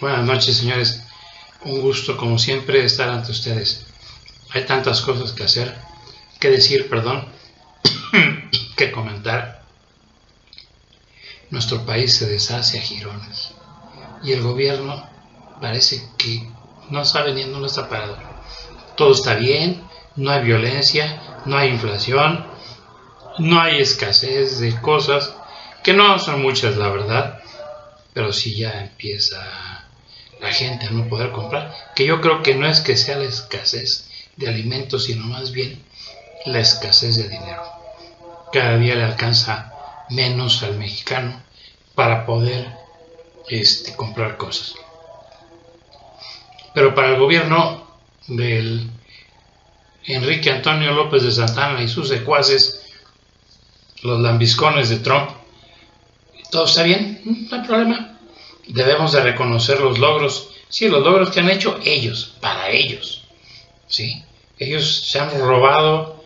Buenas noches, señores. Un gusto, como siempre, estar ante ustedes. Hay tantas cosas que hacer, que decir, perdón, que comentar. Nuestro país se deshace a girones y el gobierno parece que no sabe ni en dónde está parado. Todo está bien, no hay violencia, no hay inflación, no hay escasez de cosas, que no son muchas la verdad, pero sí ya empieza la gente a no poder comprar, que yo creo que no es que sea la escasez de alimentos, sino más bien la escasez de dinero. Cada día le alcanza menos al mexicano para poder este, comprar cosas. Pero para el gobierno del Enrique Antonio López de Santana y sus secuaces, los lambiscones de Trump, todo está bien, no hay problema. Debemos de reconocer los logros, sí, los logros que han hecho ellos, para ellos. ¿sí? Ellos se han robado,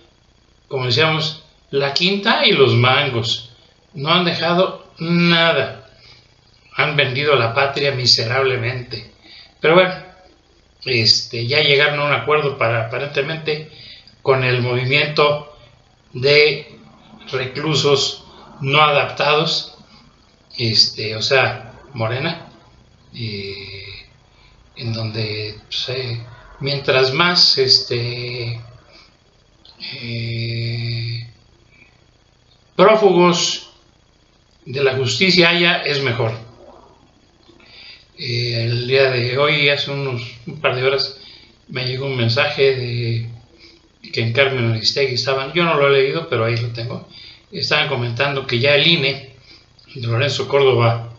como decíamos, la quinta y los mangos. No han dejado nada. Han vendido la patria miserablemente. Pero bueno, este, ya llegaron a un acuerdo para aparentemente con el movimiento de reclusos no adaptados, este, o sea, Morena, en donde pues, eh, mientras más este, eh, prófugos de la justicia haya, es mejor. Eh, el día de hoy, hace unos un par de horas, me llegó un mensaje de que en Carmen Aristegui estaban, yo no lo he leído, pero ahí lo tengo, estaban comentando que ya el INE, Lorenzo Córdoba,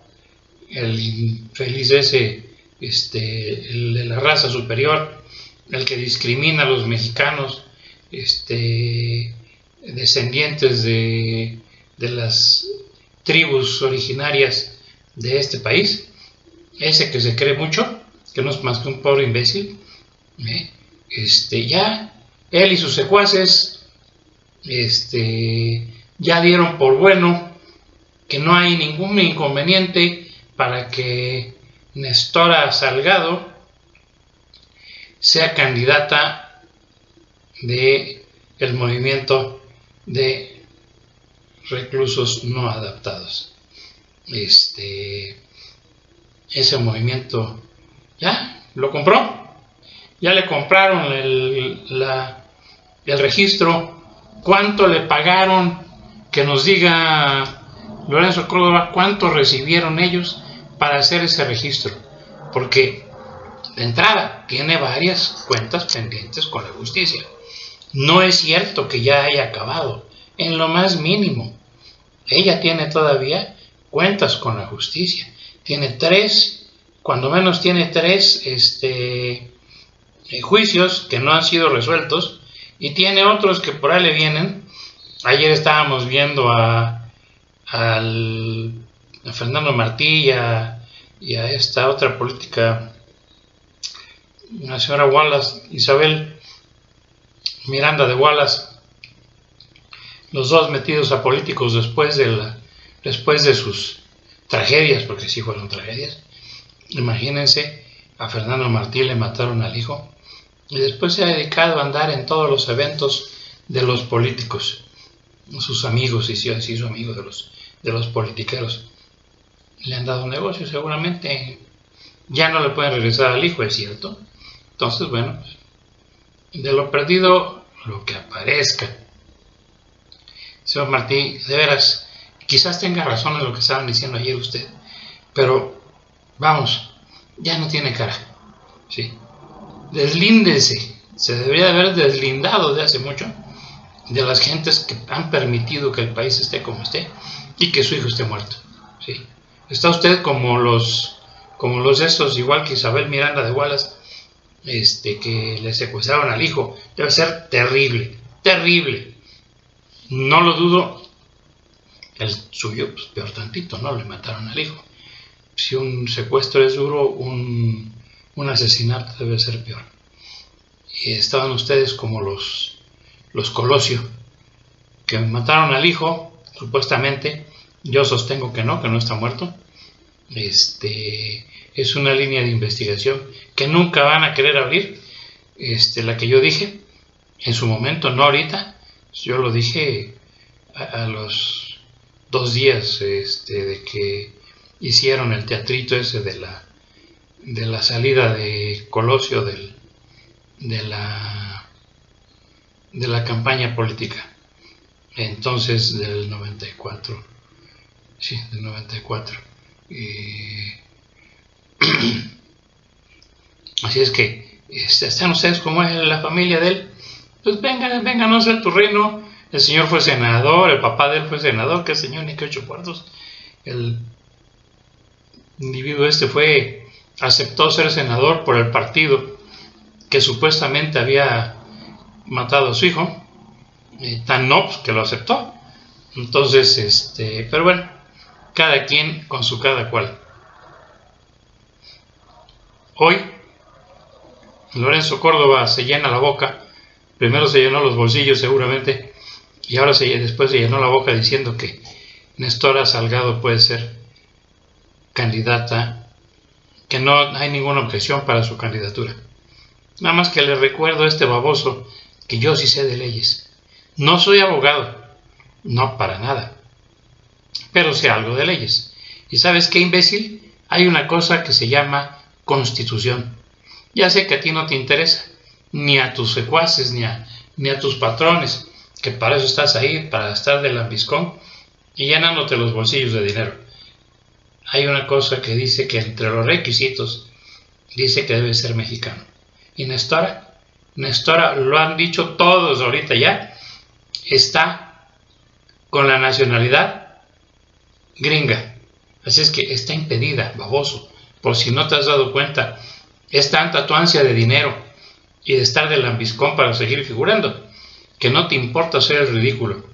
el infeliz ese, este, de la raza superior, el que discrimina a los mexicanos, este, descendientes de, de las tribus originarias de este país, ese que se cree mucho, que no es más que un pobre imbécil, ¿eh? este, ya él y sus secuaces este, ya dieron por bueno que no hay ningún inconveniente para que Nestora Salgado sea candidata de el movimiento de reclusos no adaptados. Este, ese movimiento ya lo compró, ya le compraron el, el registro, cuánto le pagaron, que nos diga Lorenzo Córdoba cuánto recibieron ellos para hacer ese registro, porque de entrada tiene varias cuentas pendientes con la justicia. No es cierto que ya haya acabado, en lo más mínimo. Ella tiene todavía cuentas con la justicia. Tiene tres, cuando menos tiene tres este, eh, juicios que no han sido resueltos y tiene otros que por ahí le vienen. Ayer estábamos viendo a, al, Fernando Martí y a, esta otra política, la señora Wallace, Isabel Miranda de Wallace, los dos metidos a políticos después de, la, después de sus tragedias, porque sí fueron tragedias. Imagínense, a Fernando Martí le mataron al hijo y después se ha dedicado a andar en todos los eventos de los políticos, sus amigos, y sí, su amigo de los, de los politiqueros. Le han dado negocio, seguramente ya no le pueden regresar al hijo, es cierto. Entonces, bueno, de lo perdido, lo que aparezca. Señor Martí, de veras, quizás tenga razón en lo que estaban diciendo ayer usted, pero vamos, ya no tiene cara. ¿sí? Deslíndese, se debería de haber deslindado de hace mucho de las gentes que han permitido que el país esté como esté y que su hijo esté muerto. ¿sí? Está usted como los, como los estos, igual que Isabel Miranda de Wallace, este, que le secuestraron al hijo. Debe ser terrible, terrible. No lo dudo, el suyo, pues peor tantito, ¿no? Le mataron al hijo. Si un secuestro es duro, un, un asesinato debe ser peor. Y estaban ustedes como los, los Colosio, que mataron al hijo, supuestamente. Yo sostengo que no, que no está muerto. Este, es una línea de investigación que nunca van a querer abrir, este, la que yo dije en su momento, no ahorita, yo lo dije a, los dos días este, de que hicieron el teatrito ese de la, de la salida de Colosio del, de, la, de la campaña política, entonces del 94, sí, del 94. así es que este, están ustedes como es la familia de él, pues vengan, vénganos a tu reino. El señor fue senador, el papá de él fue senador, que señor ni que ocho cuartos. El individuo este fue, aceptó ser senador por el partido que supuestamente había matado a su hijo, tan no pues, que lo aceptó. Entonces, este, pero bueno, cada quien con su cada cual. Hoy, Lorenzo Córdoba se llena la boca Primero se llenó los bolsillos seguramente y ahora se, después se llenó la boca diciendo que Nestora Salgado puede ser candidata, que no hay ninguna objeción para su candidatura. Nada más que le recuerdo a este baboso que yo sí sé de leyes. No soy abogado, no para nada, pero sé algo de leyes. ¿Y sabes qué, imbécil? Hay una cosa que se llama constitución. Ya sé que a ti no te interesa, ni a tus secuaces, ni a, ni a tus patrones, que para eso estás ahí, para estar de lambiscón y llenándote los bolsillos de dinero. Hay una cosa que dice que entre los requisitos dice que debe ser mexicano. Y Nestora, Nestora lo han dicho todos ahorita ya, está con la nacionalidad gringa. Así es que está impedida, baboso. Por si no te has dado cuenta, es tanta tu ansia de dinero y de estar de lambiscón para seguir figurando, que no te importa hacer el ridículo,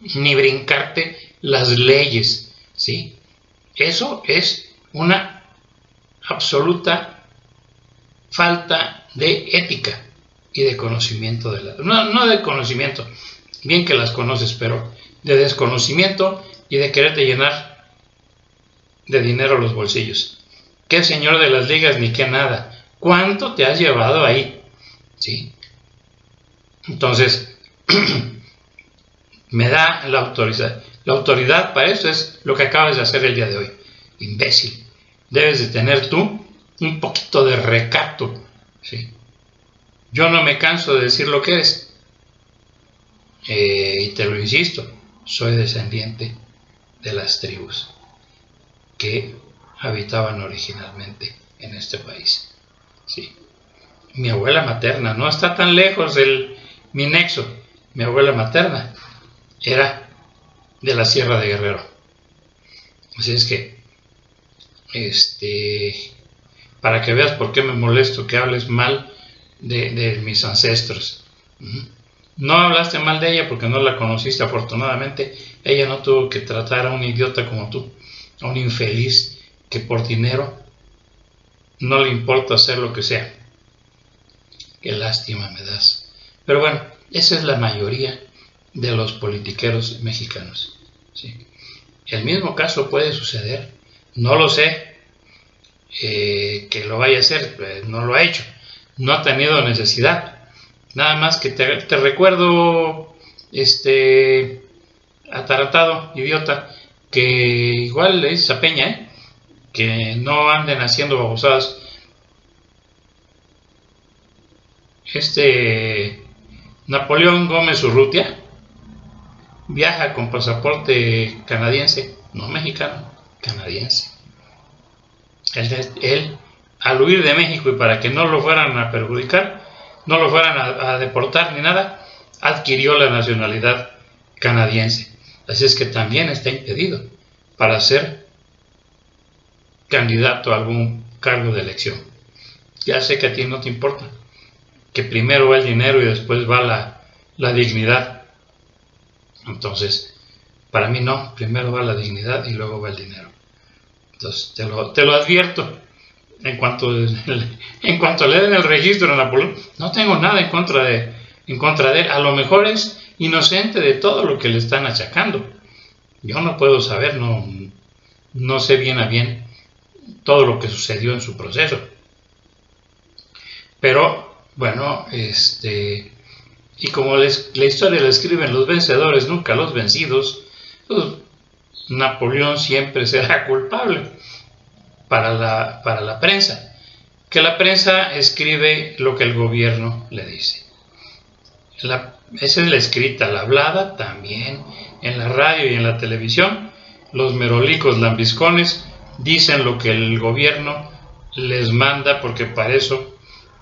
ni brincarte las leyes, ¿sí? Eso es una absoluta falta de ética y de conocimiento de la... No, no de conocimiento, bien que las conoces, pero de desconocimiento y de quererte llenar de dinero los bolsillos. ¿Qué señor de las ligas ni qué nada? ¿Cuánto te has llevado ahí? ¿Sí? Entonces, me da la autoridad. La autoridad para eso es lo que acabas de hacer el día de hoy. Imbécil. Debes de tener tú un poquito de recato. ¿sí? Yo no me canso de decir lo que eres. Eh, y te lo insisto, soy descendiente de las tribus que habitaban originalmente en este país. Sí. Mi abuela materna, no está tan lejos del mi nexo. Mi abuela materna era de la Sierra de Guerrero. Así es que, este, para que veas por qué me molesto que hables mal de, mis ancestros. No hablaste mal de ella porque no la conociste afortunadamente. Ella no tuvo que tratar a un idiota como tú, a un infeliz que por dinero no le importa hacer lo que sea. Qué lástima me das. Pero bueno, esa es la mayoría de los politiqueros mexicanos. ¿sí? El mismo caso puede suceder, no lo sé, eh, que lo vaya a hacer, pues, no lo ha hecho, no ha tenido necesidad. Nada más que te, recuerdo, este, ataratado, idiota, que igual es a Peña, ¿eh? que no anden haciendo babosadas. Este Napoleón Gómez Urrutia viaja con pasaporte canadiense, no mexicano, canadiense. Él, al huir de México y para que no lo fueran a perjudicar, no lo fueran a, deportar ni nada, adquirió la nacionalidad canadiense. Así es que también está impedido para ser candidato a algún cargo de elección. Ya sé que a ti no te importa, que primero va el dinero y después va la, dignidad. Entonces, para mí no, primero va la dignidad y luego va el dinero. Entonces, te lo, te lo advierto. En cuanto, en le den el registro a Napoleón, no tengo nada en contra, de, en contra de él. A lo mejor es inocente de todo lo que le están achacando. Yo no puedo saber, no, no sé bien a bien todo lo que sucedió en su proceso. Pero, bueno, este, y como la historia la escriben los vencedores, nunca los vencidos, pues, Napoleón siempre será culpable para la, para la prensa, que la prensa escribe lo que el gobierno le dice. esa es la escrita, la hablada también, en la radio y en la televisión, los merolicos lambiscones dicen lo que el gobierno les manda porque para eso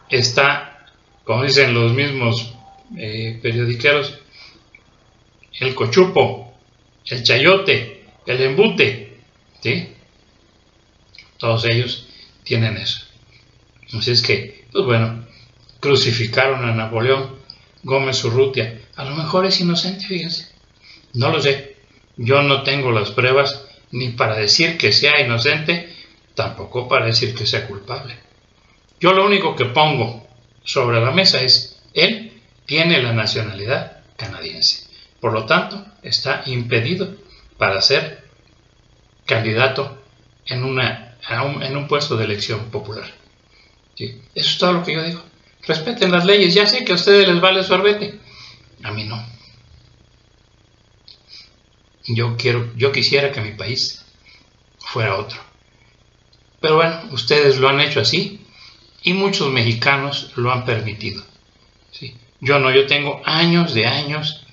está, como dicen los mismos eh, periodiqueros, el cochupo, el chayote, el embute, ¿sí? Todos ellos tienen eso. Así es que, pues bueno, crucificaron a Napoleón Gómez Urrutia. A lo mejor es inocente, fíjense. No lo sé. Yo no tengo las pruebas ni para decir que sea inocente, tampoco para decir que sea culpable. Yo lo único que pongo sobre la mesa es, él tiene la nacionalidad canadiense. Por lo tanto, está impedido para ser candidato en, una, en un puesto de elección popular. Eso es todo lo que yo digo. Respeten las leyes. Ya sé que a ustedes les vale sorbete. A mí no. Yo, quiero, yo quisiera que mi país fuera otro. Pero bueno, ustedes lo han hecho así y muchos mexicanos lo han permitido. Yo no, yo tengo años de años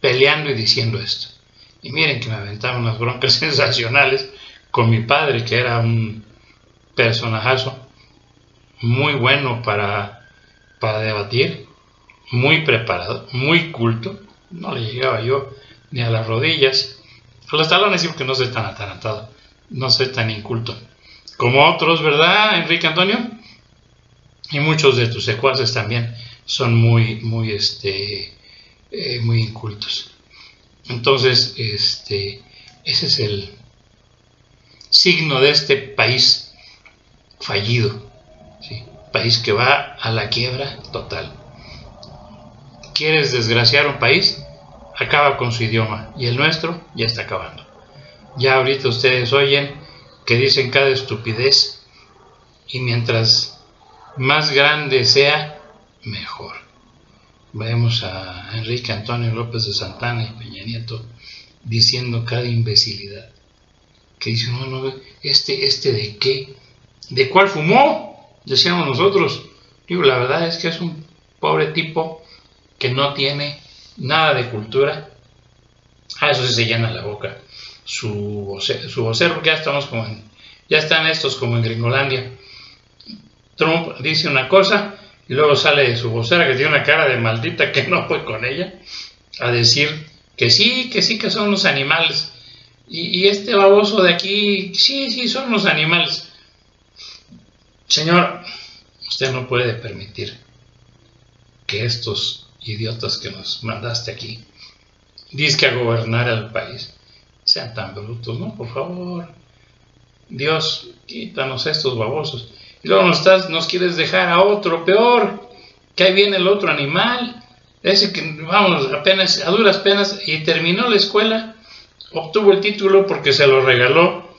peleando y diciendo esto. Y miren que me aventaban unas broncas sensacionales con mi padre, que era un personajazo muy bueno para, para debatir, muy preparado, muy culto. No le llegaba yo ni a las rodillas. A los talones sí porque no soy tan atarantado, no soy tan inculto. Como otros, ¿verdad, Enrique Antonio? Y muchos de tus secuaces también son muy, muy, este, eh, muy incultos. Entonces, este, ese es el signo de este país fallido, país que va a la quiebra total. ¿Quieres desgraciar un país? acaba con su idioma y el nuestro ya está acabando. Ya ahorita ustedes oyen que dicen cada estupidez y mientras más grande sea, mejor. Vemos a Enrique Antonio López de Santana y Peña Nieto diciendo cada imbecilidad. Que dicen, no, no, este, este de qué, de cuál fumó, decíamos nosotros. Digo, la verdad es que es un pobre tipo que no tiene nada de cultura. Ah, eso sí se llena la boca. Su vocero, su vocero porque ya estamos como en, ya están estos como en Gringolandia. Trump dice una cosa y luego sale su vocera que tiene una cara de maldita que no fue con ella a decir que sí, que sí que son los animales. Y, este baboso de aquí, sí, sí, son los animales. Señor, usted no puede permitir que estos idiotas que nos mandaste aquí, dice que a gobernar al país. Sean tan brutos, ¿no? Por favor. Dios, quítanos estos babosos. Y luego nos, estás, nos quieres dejar a otro peor, que ahí viene el otro animal, ese que, vamos, apenas, a duras penas, y terminó la escuela, obtuvo el título porque se lo regaló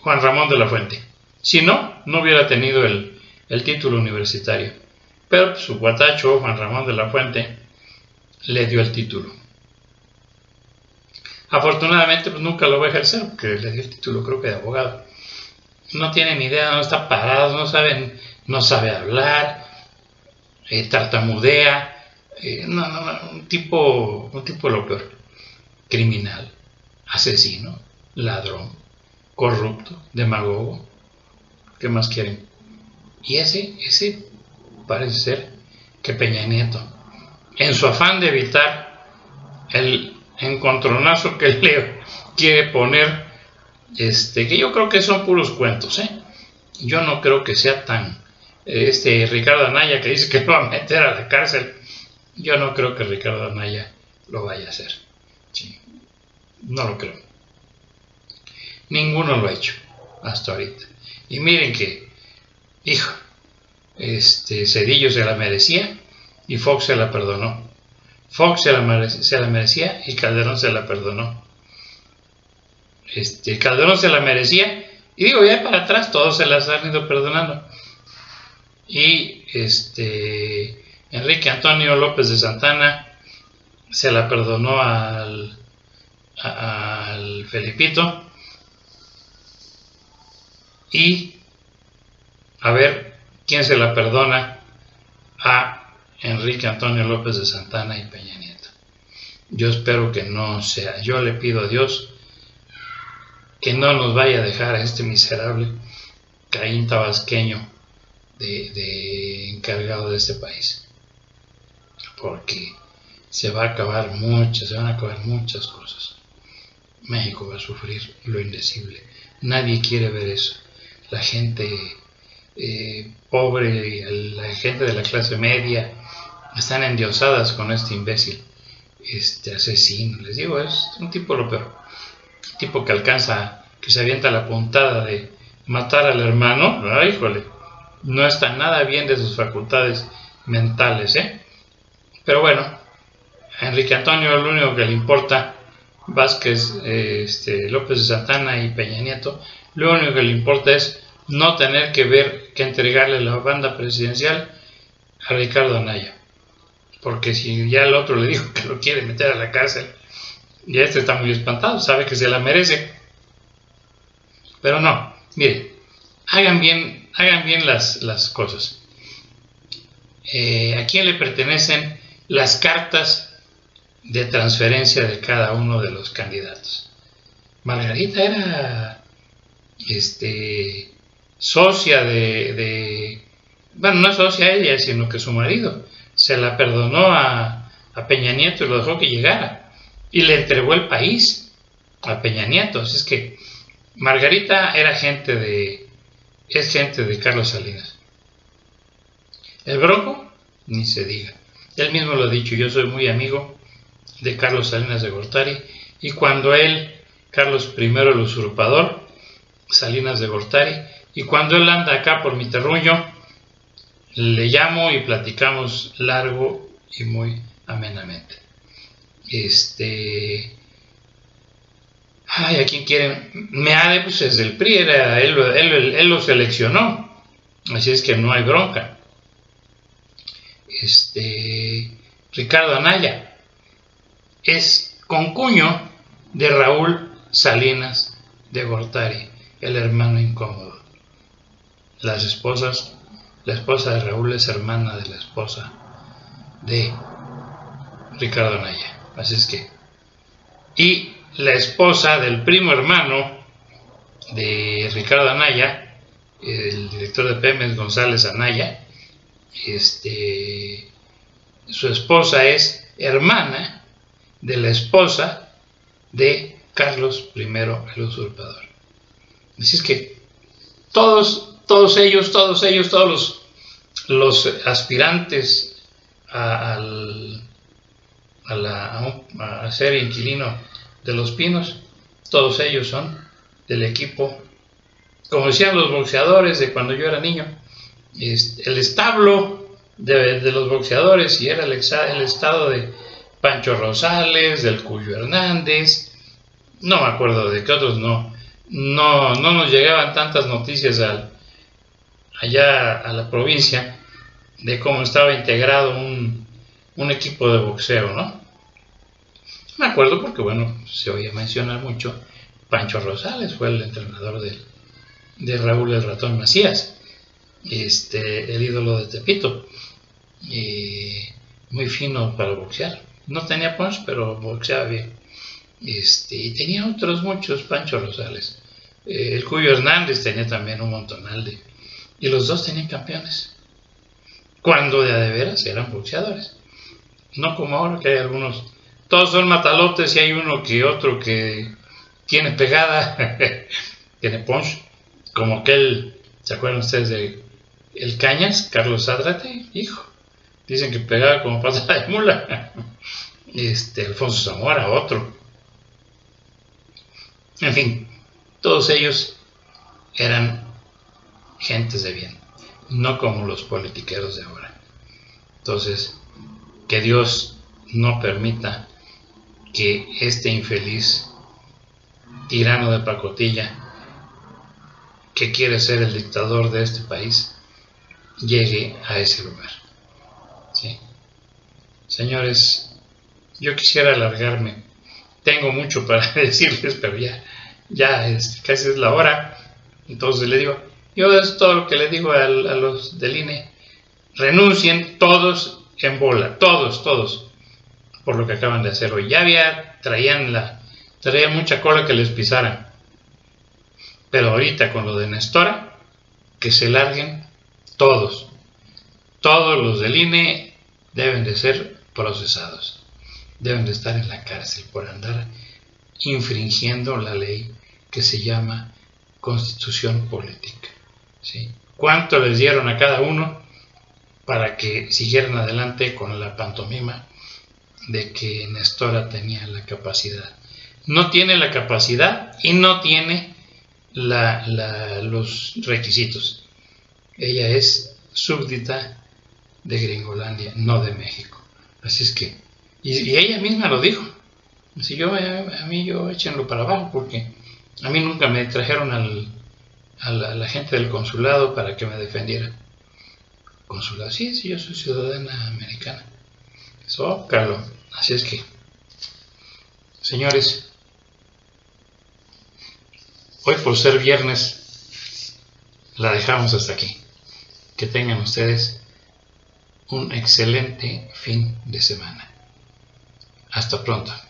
Juan Ramón de la Fuente. Si no, no hubiera tenido el, el título universitario. Pero su guatacho, Juan Ramón de la Fuente, le dio el título. Afortunadamente, pues nunca lo va a ejercer porque le dio el título, creo que de abogado. No tiene ni idea, no está parado, no sabe, no sabe hablar, eh, tartamudea. Eh, no, no, no, un tipo, un tipo lo peor. Criminal, asesino, ladrón, corrupto, demagogo. ¿Qué más quieren? Y ese, ese parece ser que Peña Nieto, en su afán de evitar el encontronazo que le quiere poner, este, que yo creo que son puros cuentos, ¿eh? yo no creo que sea tan, este Ricardo Anaya que dice que lo va a meter a la cárcel, yo no creo que Ricardo Anaya lo vaya a hacer, no lo creo. Ninguno lo ha hecho hasta ahorita. Y miren que, hijo, este, Cedillo se la merecía y Fox se la perdonó. Fox se la, merecía, se la merecía y Calderón se la perdonó. Este, Calderón se la merecía. Y digo, ya para atrás todos se las han ido perdonando. Y este Enrique Antonio López de Santana se la perdonó al, al Felipito. Y a ver quién se la perdona a Enrique Antonio López de Santana y Peña Nieto. Yo espero que no sea. Yo le pido a Dios que no nos vaya a dejar a este miserable Caín tabasqueño de, encargado de este país. Porque se va a acabar muchas, se van a acabar muchas cosas. México va a sufrir lo indecible. Nadie quiere ver eso. La gente eh, pobre, la gente de la clase media, están endiosadas con este imbécil, este asesino. Les digo, es un tipo lo peor. Un tipo que alcanza, que se avienta la puntada de matar al hermano. Ay, híjole no está nada bien de sus facultades mentales. ¿eh? Pero bueno, a Enrique Antonio lo único que le importa, Vázquez, este, López de Santana y Peña Nieto, lo único que le importa es no tener que ver, que entregarle la banda presidencial a Ricardo Anaya. Porque si ya el otro le dijo que lo quiere meter a la cárcel, ya este está muy espantado, sabe que se la merece. Pero no, mire, hagan bien hagan bien las, cosas. Eh, ¿A quién le pertenecen las cartas de transferencia de cada uno de los candidatos? Margarita era este, socia de, bueno, no socia ella, sino que su marido se la perdonó a, a Peña Nieto y lo dejó que llegara y le entregó el país a Peña Nieto. Así es que Margarita era gente de, es gente de Carlos Salinas. El Bronco, ni se diga. Él mismo lo ha dicho, yo soy muy amigo de Carlos Salinas de Gortari y cuando él, Carlos I el usurpador, Salinas de Gortari, y cuando él anda acá por mi terruño, le llamo y platicamos largo y muy amenamente. Este, ay, ¿a quién quieren? Meade, pues es del PRI, era, él, él, lo seleccionó, así es que no hay bronca. Este, Ricardo Anaya es concuño de Raúl Salinas de Gortari, el hermano incómodo. Las esposas, la esposa de Raúl es hermana de la esposa de Ricardo Anaya, así es que, y la esposa del primo hermano de Ricardo Anaya, el director de Pemex González Anaya, este, su esposa es hermana de la esposa de Carlos I el usurpador. Así es que todos, todos ellos, todos ellos, todos los, aspirantes a, a ser inquilino de los Pinos, todos ellos son del equipo, como decían los boxeadores de cuando yo era niño, el establo de, los boxeadores y era el, estado de Pancho Rosales, del Cuyo Hernández, no me acuerdo de qué otros no, no, no nos llegaban tantas noticias al, allá a la provincia de cómo estaba integrado un, un equipo de boxeo, ¿no? Me acuerdo porque, bueno, se oía mencionar mucho, Pancho Rosales fue el entrenador de, Raúl el Ratón Macías, este, el ídolo de Tepito, muy fino para boxear. No tenía punch, pero boxeaba bien. Este, y tenía otros muchos, Pancho Rosales. Eh, el Cuyo Hernández tenía también un montonal de... Y los dos tenían campeones. Cuando de a de veras eran boxeadores. No como ahora que hay algunos todos son matalotes y hay uno que otro que tiene pegada, tiene punch, como aquel, ¿se acuerdan ustedes de el Cañas, Carlos Sádrate? Hijo, dicen que pegaba como pata de mula. Este, Alfonso Zamora, otro. En fin, todos ellos eran gentes de bien, no como los politiqueros de ahora. Entonces, que Dios no permita que este infeliz tirano de pacotilla que quiere ser el dictador de este país llegue a ese lugar. ¿Sí? Señores, yo quisiera alargarme. Tengo mucho para decirles, pero ya, ya es, casi es la hora. Entonces le digo, yo es todo lo que le digo a, a los del INE. Renuncien todos en bola, todos, todos, por lo que acaban de hacer hoy. Ya había, traían la, traían mucha cola que les pisaran. Pero ahorita con lo de Nestora, que se larguen todos. Todos los del INE deben de ser procesados. Deben de estar en la cárcel por andar infringiendo la ley que se llama constitución política. ¿Cuánto les dieron a cada uno para que siguieran adelante con la pantomima de que Nestora tenía la capacidad? No tiene la capacidad y no tiene los requisitos. Ella es súbdita de Gringolandia, no de México. Así es que, y, ella misma lo dijo. Si yo, a, mí yo échenlo para abajo porque a mí nunca me trajeron al, a, la, gente del consulado para que me defendiera. Consulado, sí, sí, yo soy ciudadana americana. Carlos. Así es que, señores, Hoy por ser viernes la dejamos hasta aquí. Que tengan ustedes un excelente fin de semana. Hasta pronto.